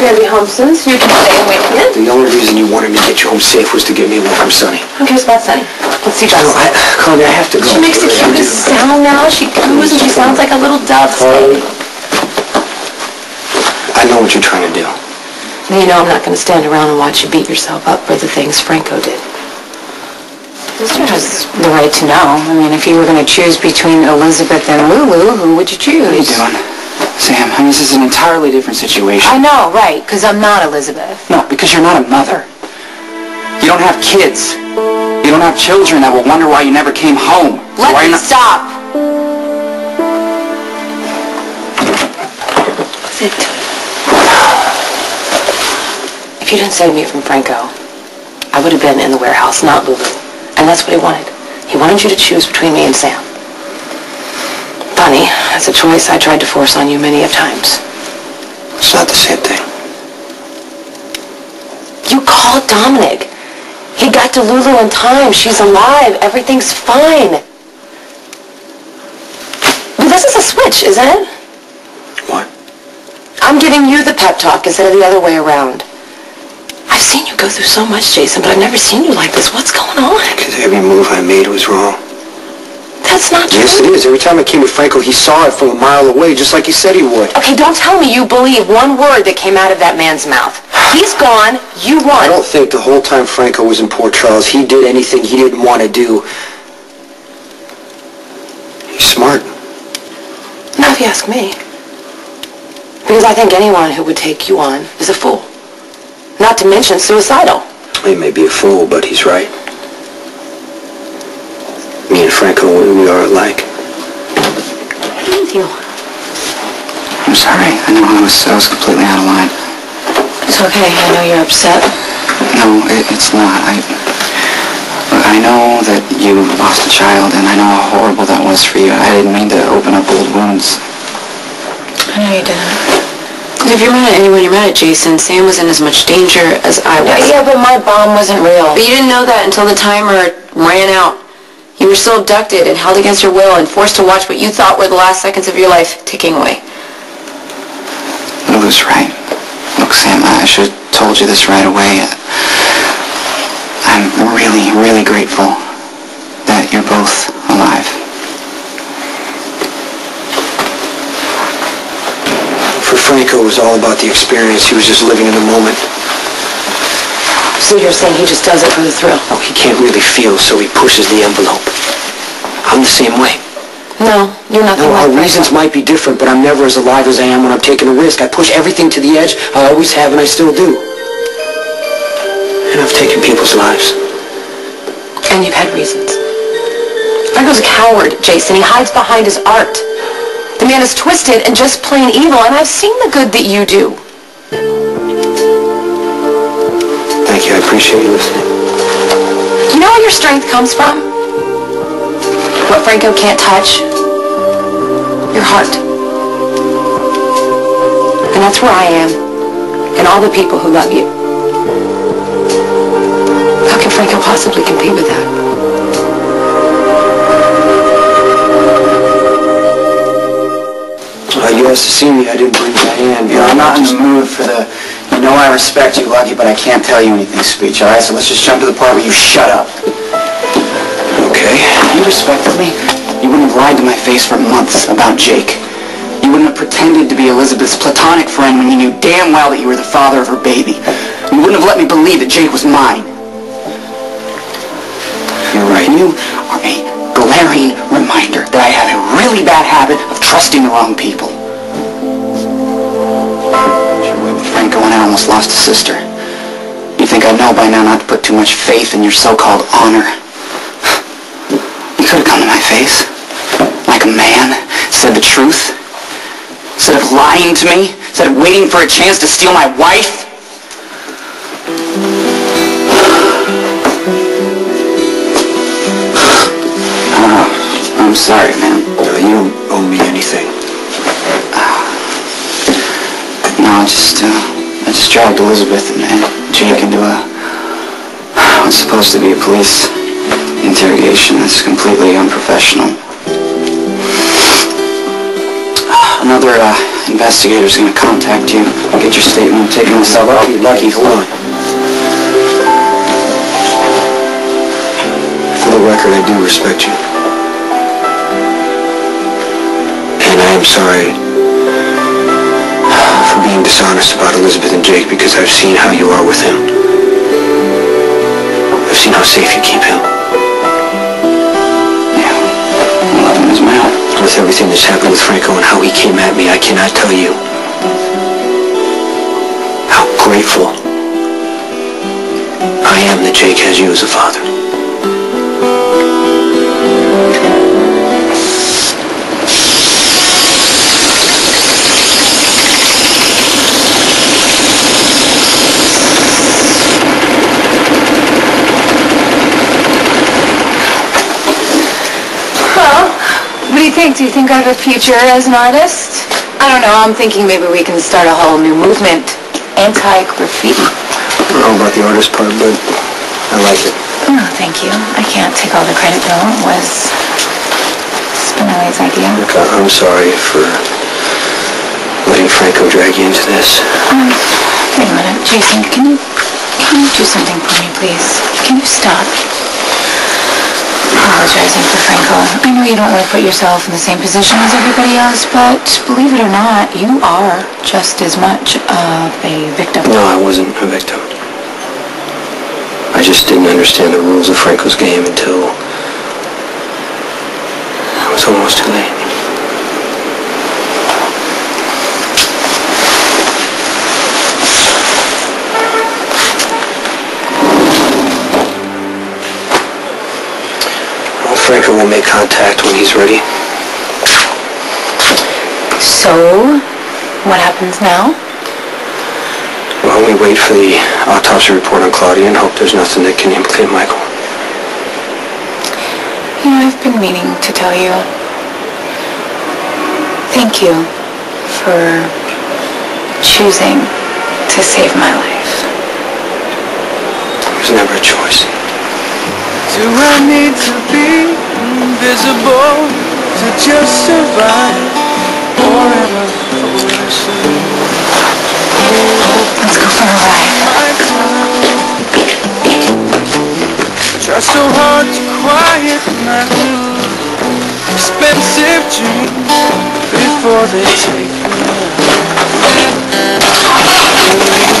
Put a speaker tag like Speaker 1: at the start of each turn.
Speaker 1: you're gonna be home soon, so you can stay and wait me.
Speaker 2: The only reason you wanted me to get you home safe was to get me away from Sonny.
Speaker 1: Who cares about Sonny? Let's see
Speaker 2: No,
Speaker 1: Jess.
Speaker 2: I, Connie, I have to go.
Speaker 1: She makes the cutest sound now. She coos and she sounds like a little dove.
Speaker 2: Carly. I know what you're trying to do.
Speaker 1: Now, you know I'm not gonna stand around and watch you beat yourself up for the things Franco did.
Speaker 3: Sister has the right to know. I mean, if you were going to choose between Elizabeth and Lulu, who would you choose?
Speaker 4: What are you doing? Sam, I mean, this is an entirely different situation.
Speaker 3: I know, right, because I'm not Elizabeth.
Speaker 4: No, because you're not a mother. You don't have kids. You don't have children that will wonder why you never came home.
Speaker 3: Let
Speaker 4: why
Speaker 3: me
Speaker 4: not...
Speaker 3: stop.
Speaker 1: Sit. If you didn't save me from Franco, I would have been in the warehouse, not Lulu. And that's what he wanted. He wanted you to choose between me and Sam. Funny, that's a choice I tried to force on you many of times.
Speaker 2: It's not the same thing.
Speaker 1: You called Dominic. He got to Lulu in time. She's alive. Everything's fine. But this is a switch, isn't it?
Speaker 2: What?
Speaker 1: I'm giving you the pep talk instead of the other way around. I've seen you go through so much, Jason, but I've never seen you like this. What's going on?
Speaker 2: Because every move I made was wrong.
Speaker 1: That's not true.
Speaker 2: Yes, it is. Every time I came to Franco, he saw it from a mile away, just like he said he would.
Speaker 1: Okay, don't tell me you believe one word that came out of that man's mouth. He's gone. You won.
Speaker 2: I don't think the whole time Franco was in Port Charles, he did anything he didn't want to do. He's smart.
Speaker 1: Not if you ask me. Because I think anyone who would take you on is a fool. Not to mention suicidal.
Speaker 2: He may be a fool, but he's right. Me and Franco, we we are alike.
Speaker 1: You.
Speaker 4: I'm sorry. I know I was, I was completely out of line.
Speaker 1: It's okay. I know you're upset.
Speaker 4: No, it, it's not. I, I know that you lost a child, and I know how horrible that was for you. I didn't mean to open up old wounds.
Speaker 3: I know you didn't. If you're mad at anyone, you're mad at Jason. Sam was in as much danger as I was.
Speaker 1: Yeah, but my bomb wasn't real.
Speaker 3: But you didn't know that until the timer ran out. You were still abducted and held against your will and forced to watch what you thought were the last seconds of your life ticking away.
Speaker 4: Lulu's right. Look, Sam, I should have told you this right away. I'm really, really grateful that you're both alive.
Speaker 2: For Franco, it was all about the experience. He was just living in the moment.
Speaker 1: So you're saying he just does it for the thrill?
Speaker 2: Oh, he can't really feel, so he pushes the envelope. I'm the same way.
Speaker 1: No, you're not.
Speaker 2: No, our reasons might be different, but I'm never as alive as I am when I'm taking a risk. I push everything to the edge. I always have, and I still do. And I've taken people's lives.
Speaker 1: And you've had reasons. Franco's a coward, Jason. He hides behind his art. The man is twisted and just plain evil, and I've seen the good that you do.
Speaker 2: Thank you. I appreciate you listening.
Speaker 1: You know where your strength comes from? What Franco can't touch? Your heart. And that's where I am. And all the people who love you. How can Franco possibly compete with that?
Speaker 2: Uh, you asked to see me. I didn't bring Diane.
Speaker 4: You know, I'm not in the mood for the, you know I respect you, Lucky, but I can't tell you anything speech, all right? So let's just jump to the part where you shut up.
Speaker 2: Okay.
Speaker 4: You respected me, you wouldn't have lied to my face for months about Jake. You wouldn't have pretended to be Elizabeth's platonic friend when you knew damn well that you were the father of her baby. You wouldn't have let me believe that Jake was mine.
Speaker 2: You're right.
Speaker 4: You are a glaring reminder that I have a really bad habit of trusting the wrong people. Almost lost a sister. You think I'd know by now not to put too much faith in your so-called honor. You could have come to my face, like a man, said the truth. Instead of lying to me, instead of waiting for a chance to steal my wife. Oh, I'm sorry, man.
Speaker 2: No, you don't owe me anything.
Speaker 4: No, just, uh, I just dragged Elizabeth and, and Jake into a, what's supposed to be a police interrogation that's completely unprofessional. Another uh, investigator's going to contact you, get your statement taken
Speaker 2: Now, Lucky, Lucky, hold on. For the record, I do respect you. And I am sorry dishonest about Elizabeth and Jake because I've seen how you are with him. I've seen how safe you keep him.
Speaker 4: Yeah. I love him as my own.
Speaker 2: With everything that's happened with Franco and how he came at me, I cannot tell you how grateful I am that Jake has you as a father.
Speaker 1: What do you think? Do you think I have a future as an artist?
Speaker 3: I don't know, I'm thinking maybe we can start a whole new movement. Anti-graffiti.
Speaker 2: I don't know about the artist part, but I like it.
Speaker 3: Oh, thank you. I can't take all the credit though. It was Spinelli's idea.
Speaker 2: Look, I'm sorry for letting Franco drag you into this.
Speaker 3: Um, wait a minute. Jason, can you, can you do something for me, please? Can you stop apologizing for Franco? I know you don't want to put yourself in the same position as everybody else, but believe it or not, you are just as much of a victim.
Speaker 2: No, I wasn't a victim. I just didn't understand the rules of Franco's game until it was almost too late. Franco will make contact when he's ready.
Speaker 3: So, what happens now?
Speaker 2: Well, we wait for the autopsy report on Claudia and hope there's nothing that can implicate Michael.
Speaker 3: You know, I've been meaning to tell you. Thank you for choosing to save my life.
Speaker 2: It was never a choice.
Speaker 5: Do I need to be invisible to just survive? Or am I
Speaker 3: Let's go for a ride.
Speaker 5: Try so hard to quiet my expensive dreams before they take me out.